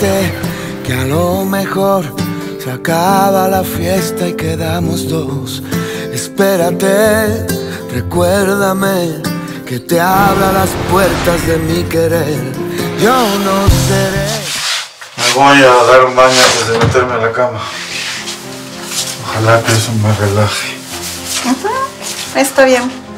Que a lo mejor se acaba la fiesta y quedamos dos. Espérate, recuérdame que te abra las puertas de mi querer. Yo no seré. Me voy a dar un baño antes de meterme a la cama. Ojalá que eso me relaje. Está bien.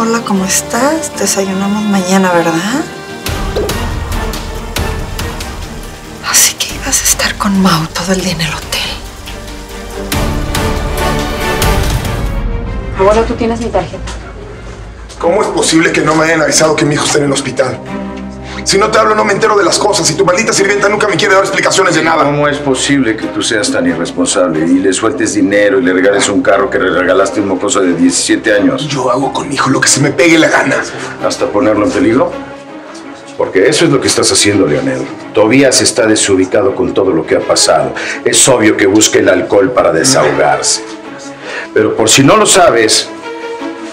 Hola, ¿cómo estás? Desayunamos mañana, ¿verdad? Así que ibas a estar con Mau todo el día en el hotel. Abuelo, tú tienes mi tarjeta. ¿Cómo es posible que no me hayan avisado que mi hijo está en el hospital? Si no te hablo, no me entero de las cosas y tu maldita sirvienta nunca me quiere dar explicaciones de nada. ¿Cómo es posible que tú seas tan irresponsable y le sueltes dinero y le regales un carro que le regalaste a un mocoso de 17 años? Yo hago con mi hijo lo que se me pegue la gana. ¿Hasta ponerlo en peligro? Porque eso es lo que estás haciendo, Leonel. Tobías está desubicado con todo lo que ha pasado. Es obvio que busca el alcohol para desahogarse. Pero por si no lo sabes,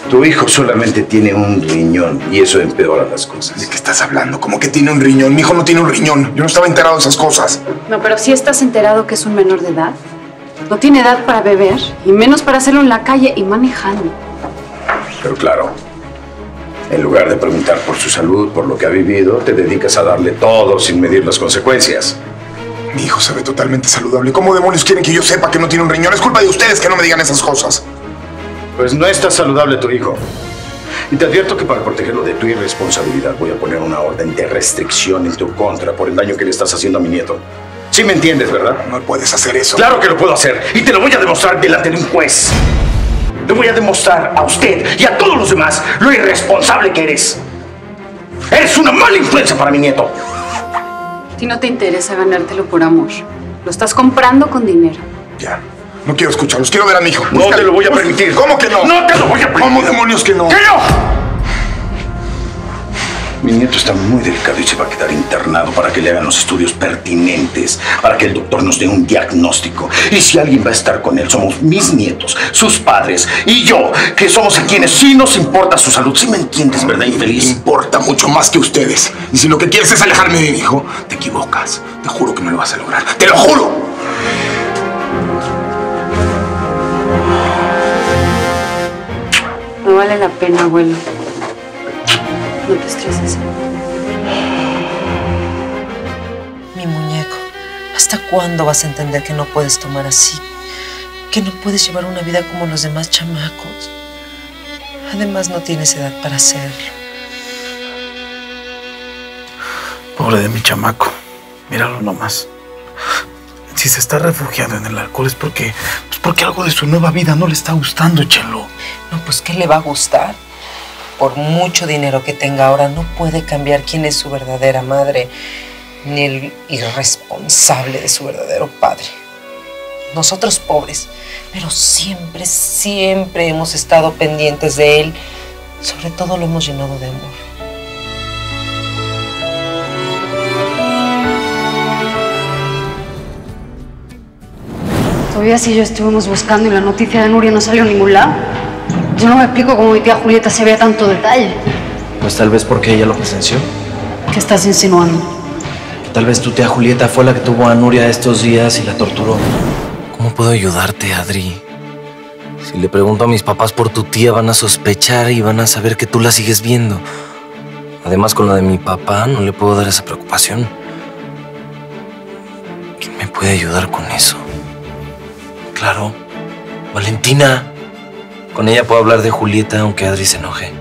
tu hijo solamente tiene un riñón y eso empeora las cosas. ¿De qué estás hablando? ¿Cómo que tiene un riñón? Mi hijo no tiene un riñón. Yo no estaba enterado de esas cosas. No, pero si estás enterado que es un menor de edad. No tiene edad para beber y menos para hacerlo en la calle y manejando. Pero claro, en lugar de preguntar por su salud, por lo que ha vivido, te dedicas a darle todo sin medir las consecuencias. Mi hijo se ve totalmente saludable. ¿Cómo demonios quieren que yo sepa que no tiene un riñón? Es culpa de ustedes que no me digan esas cosas. Pues no está saludable tu hijo. Y te advierto que para protegerlo de tu irresponsabilidad voy a poner una orden de restricción en tu contra por el daño que le estás haciendo a mi nieto. Sí me entiendes, ¿verdad? No puedes hacer eso. Claro que lo puedo hacer y te lo voy a demostrar delante de un juez. Le voy a demostrar a usted y a todos los demás lo irresponsable que eres. Eres una mala influencia para mi nieto. A ti no te interesa ganártelo por amor. Lo estás comprando con dinero. Ya. No quiero escucharlos. Quiero ver a mi hijo. No te lo voy a permitir. ¿Cómo que no? No te lo voy a permitir. ¿Cómo demonios que no? ¡Que no! Mi nieto está muy delicado y se va a quedar internado para que le hagan los estudios pertinentes, para que el doctor nos dé un diagnóstico. Y si alguien va a estar con él, somos mis nietos, sus padres y yo, que somos a quienes sí nos importa su salud. ¿Sí me entiendes, verdad, infeliz? Importa mucho más que ustedes. Y si lo que quieres es alejarme de mi hijo, te equivocas. Te juro que no lo vas a lograr. ¡Te lo juro! No vale la pena, abuelo. No te estreses. Mi muñeco, ¿hasta cuándo vas a entender que no puedes tomar así? Que no puedes llevar una vida como los demás chamacos. Además, no tienes edad para hacerlo. Pobre de mi chamaco. Míralo nomás. Si se está refugiando en el alcohol es porque, pues porque algo de su nueva vida no le está gustando, Chelo. No, pues ¿qué le va a gustar? Por mucho dinero que tenga ahora, no puede cambiar quién es su verdadera madre, ni el irresponsable de su verdadero padre. Nosotros pobres, pero siempre, siempre hemos estado pendientes de él. Sobre todo lo hemos llenado de amor. Todavía si yo estuvimos buscando y la noticia de Nuria no salió a ningún lado. Yo no me explico cómo mi tía Julieta se vea tanto detalle. Pues tal vez porque ella lo presenció. ¿Qué estás insinuando? Tal vez tu tía Julieta fue la que tuvo a Nuria estos días y la torturó. ¿Cómo puedo ayudarte, Adri? Si le pregunto a mis papás por tu tía, van a sospechar y van a saber que tú la sigues viendo. Además, con la de mi papá, no le puedo dar esa preocupación. ¿Quién me puede ayudar con eso? Claro, Valentina. Con ella puedo hablar de Julieta, aunque Adri se enoje.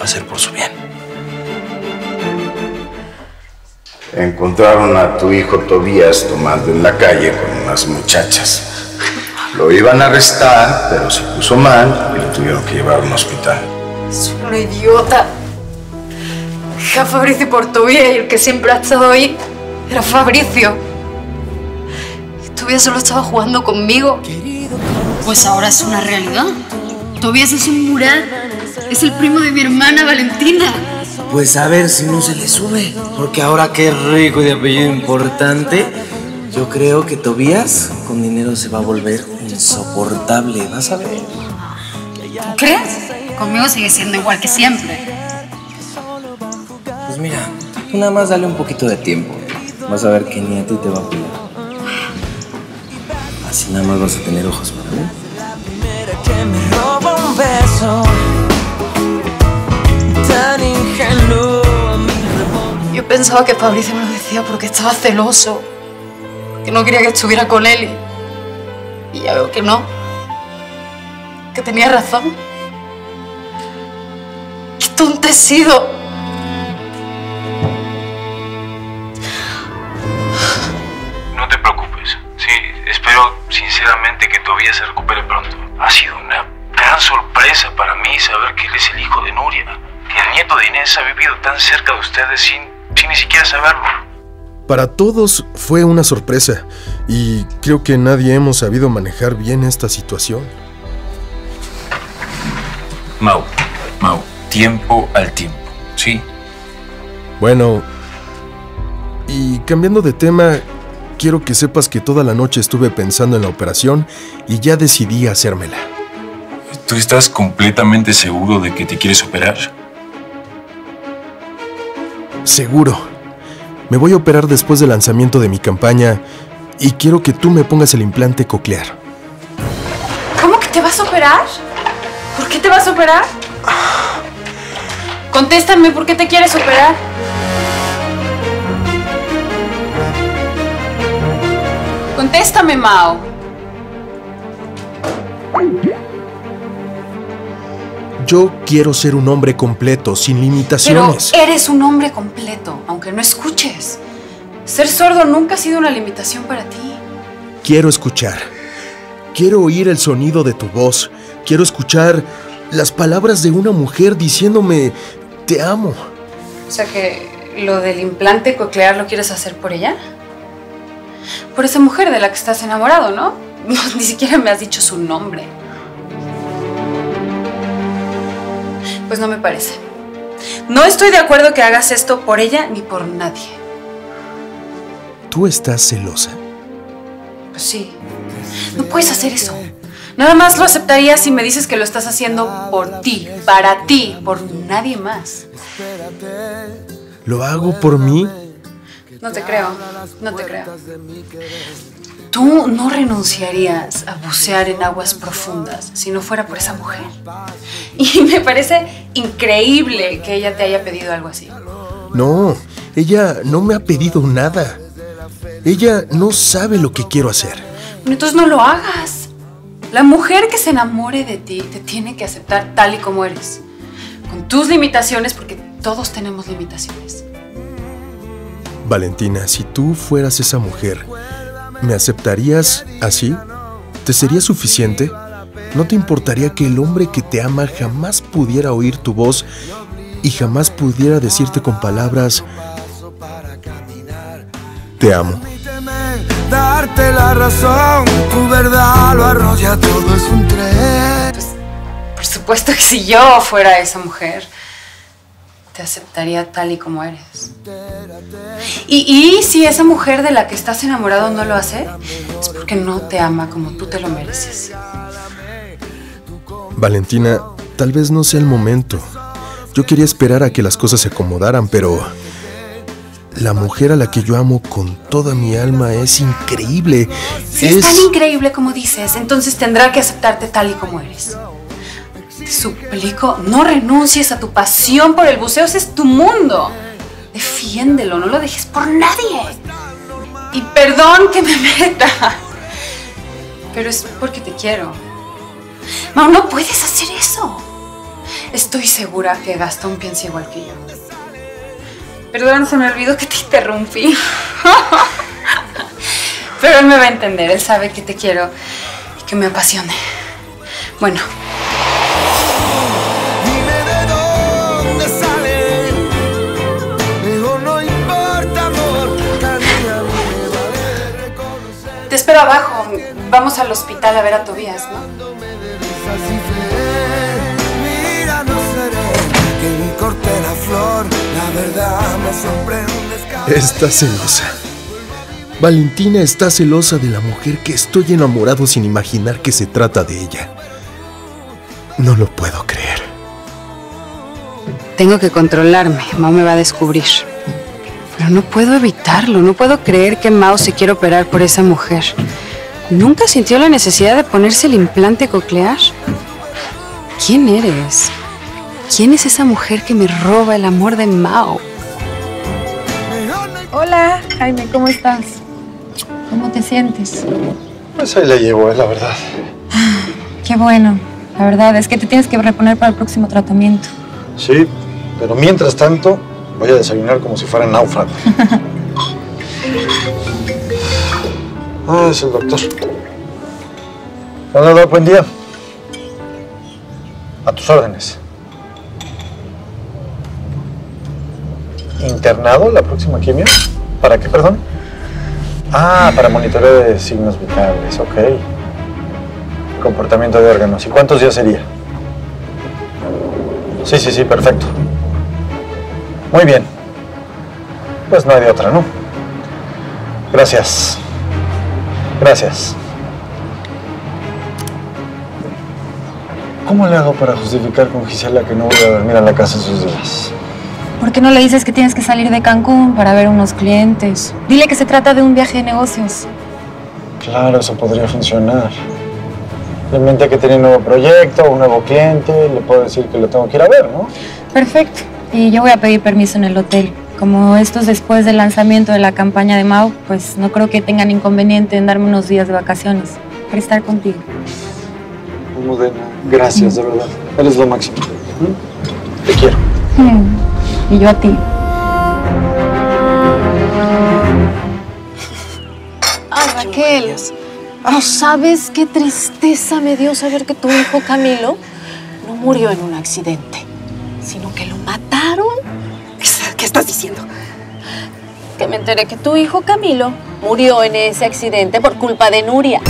Va a ser por su bien. encontraron a tu hijo Tobías tomando en la calle con unas muchachas. Lo iban a arrestar, pero se puso mal y lo tuvieron que llevar a un hospital. Es una idiota. Dejé a Fabricio por tu vida y el que siempre ha estado ahí era Fabricio. Y Tobias solo estaba jugando conmigo. Pues ahora es una realidad. Tobias es un mural. Es el primo de mi hermana Valentina. Pues a ver si no se le sube. Porque ahora que es rico y de apellido importante, yo creo que Tobías con dinero se va a volver insoportable. Vas a ver. ¿Tú crees? Conmigo sigue siendo igual que siempre. Pues mira, nada más dale un poquito de tiempo. Vas a ver que ni a ti te va a cuidar. Así nada más vas a tener ojos para mí. que me roba un beso tan ingenuo. Yo pensaba que Fabricio me lo decía porque estaba celoso. Que no quería que estuviera con él. Y, y ya veo que no. Que tenía razón. Qué tonta he sido. Sinceramente que todavía se recupere pronto. Ha sido una gran sorpresa para mí saber que él es el hijo de Nuria. Que el nieto de Inés ha vivido tan cerca de ustedes sin, sin ni siquiera saberlo. Para todos fue una sorpresa y creo que nadie hemos sabido manejar bien esta situación. Mau, Mau, tiempo al tiempo. Sí, Bueno, y cambiando de tema, quiero que sepas que toda la noche estuve pensando en la operación y ya decidí hacérmela. ¿tú estás completamente seguro de que te quieres operar? Seguro. Me voy a operar después del lanzamiento de mi campaña y quiero que tú me pongas el implante coclear. ¿Cómo que te vas a operar? ¿Por qué te vas a operar? Contéstame, ¿por qué te quieres operar? Contéstame, Mao. Yo quiero ser un hombre completo, sin Pero limitaciones. eres un hombre completo, aunque no escuches. Ser sordo nunca ha sido una limitación para ti. Quiero escuchar. Quiero oír el sonido de tu voz. Quiero escuchar las palabras de una mujer diciéndome, te amo. O sea que lo del implante coclear lo quieres hacer por ella. Por esa mujer de la que estás enamorado, ¿no? Ni siquiera me has dicho su nombre. Pues no me parece. No estoy de acuerdo que hagas esto por ella ni por nadie. ¿Tú estás celosa? Pues sí. No puedes hacer eso. Nada más lo aceptaría si me dices que lo estás haciendo por ti, para ti, por nadie más. ¿Lo hago por mí? No te creo, no te creo. Tú no renunciarías a bucear en aguas profundas si no fuera por esa mujer. Y me parece increíble que ella te haya pedido algo así. No, ella no me ha pedido nada. Ella no sabe lo que quiero hacer. Entonces no lo hagas. La mujer que se enamore de ti te tiene que aceptar tal y como eres. Con tus limitaciones, porque todos tenemos limitaciones. Valentina, si tú fueras esa mujer, ¿me aceptarías así? ¿Te sería suficiente? ¿No te importaría que el hombre que te ama jamás pudiera oír tu voz y jamás pudiera decirte con palabras, te amo? Darte la razón, tu verdad lo arrolla todo es un tren. Por supuesto que si yo fuera esa mujer, te aceptaría tal y como eres. Y, y si esa mujer de la que estás enamorado no lo hace, es porque no te ama como tú te lo mereces. Valentina, tal vez no sea el momento. Yo quería esperar a que las cosas se acomodaran, pero la mujer a la que yo amo con toda mi alma es increíble. Si es, tan increíble como dices, entonces tendrá que aceptarte tal y como eres. Te suplico, no renuncies a tu pasión por el buceo, ese es tu mundo. Defiéndelo, no lo dejes por nadie. Y perdón que me meta, pero es porque te quiero. Mau, no puedes hacer eso. Estoy segura que Gastón piensa igual que yo. Perdón, se me olvidó que te interrumpí. Pero él me va a entender, él sabe que te quiero y que me apasione. Bueno, espero abajo. Vamos al hospital a ver a Tobías, ¿no? Así fue. Mira, no seré quien corte la flor. La verdad me sorprende. Está celosa. Valentina está celosa de la mujer que estoy enamorado sin imaginar que se trata de ella. No lo puedo creer. Tengo que controlarme. Mao me va a descubrir. Pero no puedo evitarlo. No puedo creer que Mao se quiera operar por esa mujer. ¿Nunca sintió la necesidad de ponerse el implante coclear? ¿Quién eres? ¿Quién es esa mujer que me roba el amor de Mao? Hola, Jaime, ¿cómo estás? ¿Cómo te sientes? Pues ahí la llevo, es la verdad. Qué bueno. La verdad es que te tienes que reponer para el próximo tratamiento. Sí, pero mientras tanto voy a desayunar como si fuera náufrago. Ah, es el doctor. Hola, buen día. A tus órdenes. ¿Internado la próxima quimio? ¿Para qué, perdón? Ah, para monitoreo de signos vitales, ok. Comportamiento de órganos. ¿Y cuántos días sería? Sí, sí, sí, perfecto. Muy bien. Pues no hay de otra, ¿no? Gracias. Gracias. ¿Cómo le hago para justificar con Gisela que no voy a dormir a la casa esos días? ¿Por qué no le dices que tienes que salir de Cancún para ver unos clientes? Dile que se trata de un viaje de negocios. Claro, eso podría funcionar. Le inventé que tenía un nuevo proyecto, un nuevo cliente, le puedo decir que lo tengo que ir a ver, ¿no? Perfecto. Y yo voy a pedir permiso en el hotel. Como esto es después del lanzamiento de la campaña de Mau, pues no creo que tengan inconveniente en darme unos días de vacaciones para estar contigo. Modena, gracias, de verdad. Eres lo máximo. ¿Mm? Te quiero. Y yo a ti. Ay, Raquel, ¿no sabes qué tristeza me dio saber que tu hijo Camilo no murió en un accidente, sino que lo mataron? ¿Qué estás diciendo? Que me enteré que tu hijo Camilo murió en ese accidente por culpa de Nuria.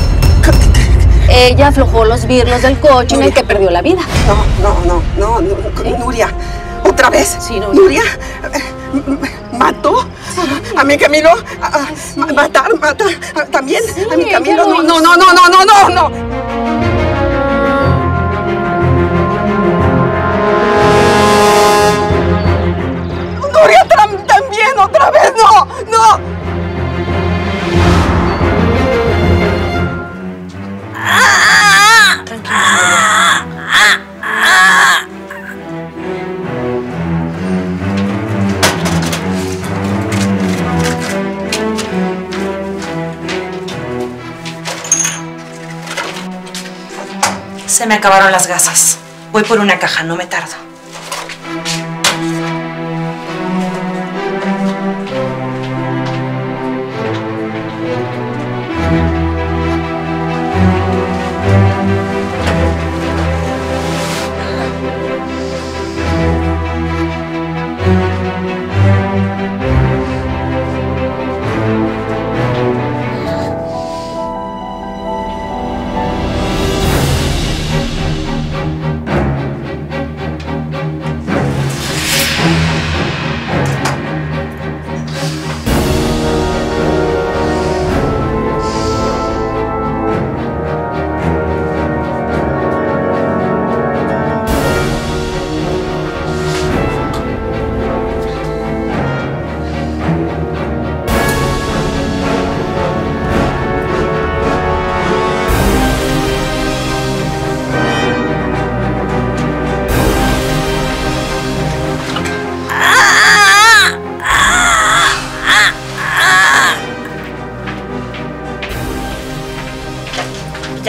Ella aflojó los birlos del coche en el que perdió la vida. No, no, no, no, no, Nuria. ¿Otra vez? Sí, Nuria. ¿Nuria? eh, ¿Mató? ¿A mi Camilo? ¿A- a- ¿Matar? ¿Matar? ¿También? ¿A mi Camilo? lo No, no, no, no, no, no, no. Me acabaron las gasas. Voy por una caja, no me tardo.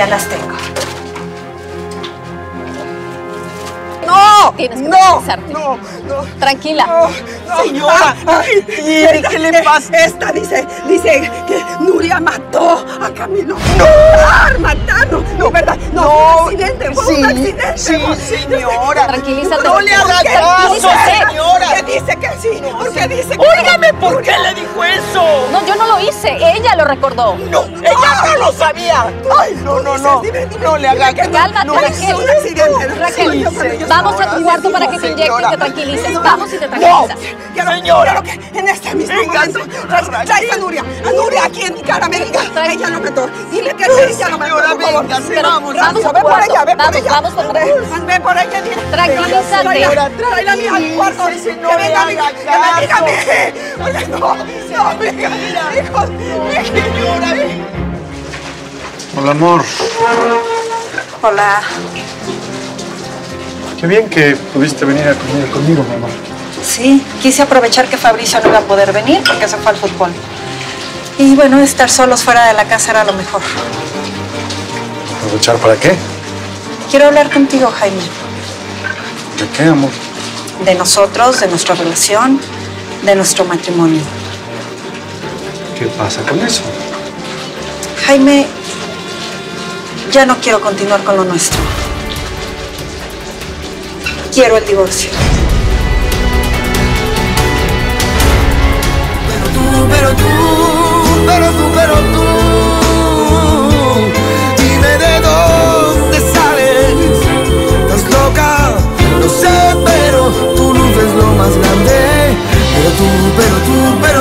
Ya las tengo. No, Tienes que no, no, no. Tranquila. No, Señora, ¿qué, ¿qué le pasa? Esta dice, dice que Nuria mató a Camilo. ¡No! ¡Matar! No, no, ¿verdad? No, fue un accidente, fue un accidente. sí, señora. Tranquilízate. No le haga caso, señora. ¿Por qué dice que sí? ¿Por qué dice que Óigame, ¿por qué le dijo eso? No, yo no lo hice. Ella lo recordó. No, ¡Ella no lo sabía! ¡Ay, no, no, no! No le haga caso. Cálmate, No, Raquel. es un accidente. Raquel, Sí, vamos a tu cuarto para que te inyectes y te tranquilices. Vamos y te No, tranquilizas. Quiero, quiero que en este mismo momento traes, traes a Nuria, a Nuria aquí en mi cara, me diga, ella lo mató. Dile que ella lo mató, por favor. Pero vamos, vamos ve por cuarto. ella, ve por Vamos, ella. vamos por Ve, ve por ella, dile. Tranquilízate. Tráela, a mi al cuarto, que venga, mi- que me diga mí. Oye, no, no, venga, hijo, señora. Hola, amor. Hola. Qué bien que pudiste venir a comer conmigo, mi amor. Sí, quise aprovechar que Fabricio no iba a poder venir porque se fue al fútbol. Y bueno, estar solos fuera de la casa era lo mejor. ¿Aprovechar para qué? Quiero hablar contigo, Jaime, ¿De qué, amor? de nosotros, de nuestra relación, de nuestro matrimonio. ¿Qué pasa con eso? Jaime, ya no quiero continuar con lo nuestro. Quiero el divorcio. pero tú, pero tú, pero tú. Dime de dónde sales. Estás loca, no sé, pero tu luz es lo más grande. Pero tú, pero tú, pero tú.